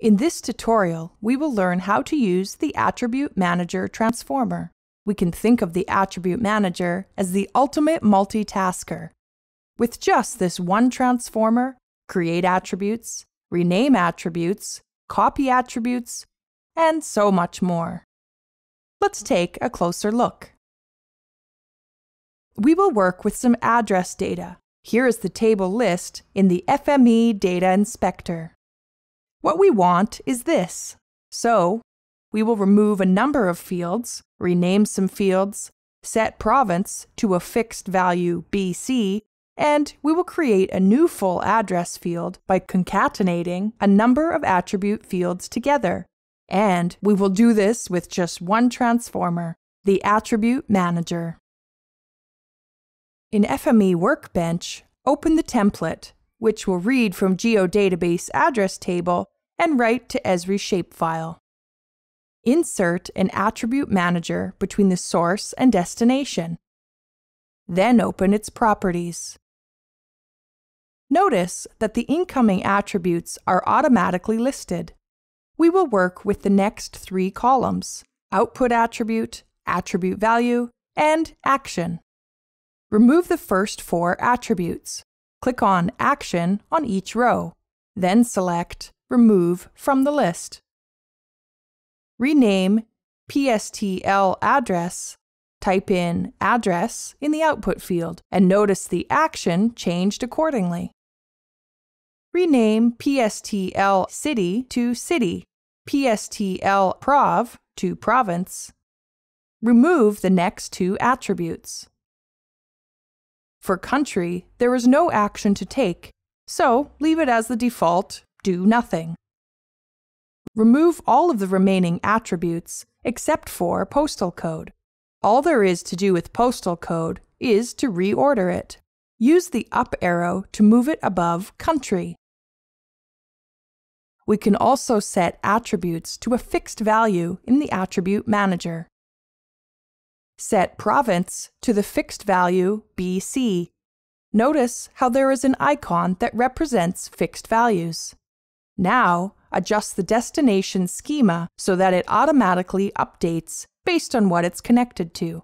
In this tutorial, we will learn how to use the Attribute Manager Transformer. We can think of the Attribute Manager as the ultimate multitasker. With just this one transformer, create attributes, rename attributes, copy attributes, and so much more. Let's take a closer look. We will work with some address data. Here is the table list in the FME Data Inspector. What we want is this. So, we will remove a number of fields, rename some fields, set province to a fixed value BC, and we will create a new full address field by concatenating a number of attribute fields together. And we will do this with just one transformer, the Attribute Manager. In FME Workbench, open the template which will read from GeoDatabase address table and write to Esri shapefile. Insert an attribute manager between the source and destination. Then open its properties. Notice that the incoming attributes are automatically listed. We will work with the next three columns, output attribute, attribute value, and action. Remove the first four attributes. Click on Action on each row, then select Remove from the list. Rename PSTL address, type in address in the output field, and notice the action changed accordingly. Rename PSTL city to city, PSTL prov to province. Remove the next two attributes. For country, there is no action to take, so leave it as the default, do nothing. Remove all of the remaining attributes except for postal code. All there is to do with postal code is to reorder it. Use the up arrow to move it above country. We can also set attributes to a fixed value in the Attribute Manager. Set province to the fixed value BC. Notice how there is an icon that represents fixed values. Now, adjust the destination schema so that it automatically updates based on what it's connected to.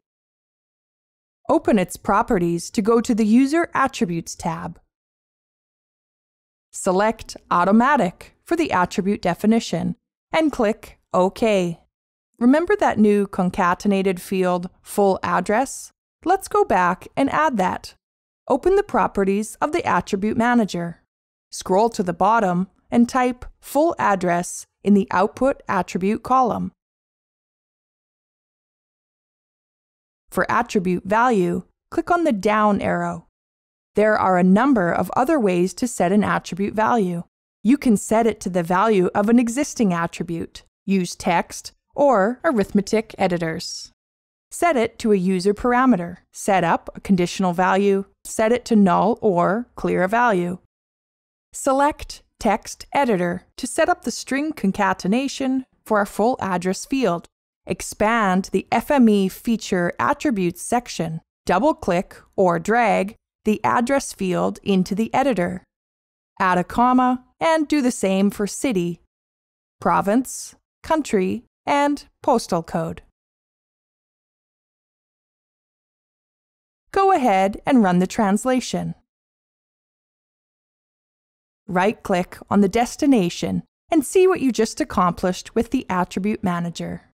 Open its properties to go to the User Attributes tab. Select Automatic for the attribute definition and click OK. Remember that new concatenated field, full address? Let's go back and add that. Open the properties of the Attribute Manager. Scroll to the bottom and type full address in the Output Attribute column. For attribute value, click on the down arrow. There are a number of other ways to set an attribute value. You can set it to the value of an existing attribute, use text, or arithmetic editors. Set it to a user parameter, set up a conditional value, set it to null or clear a value. Select Text Editor to set up the string concatenation for our full address field. Expand the FME Feature Attributes section. Double-click or drag the address field into the editor. Add a comma and do the same for city, province, country, and postal code. Go ahead and run the translation. Right-click on the destination and see what you just accomplished with the Attribute Manager.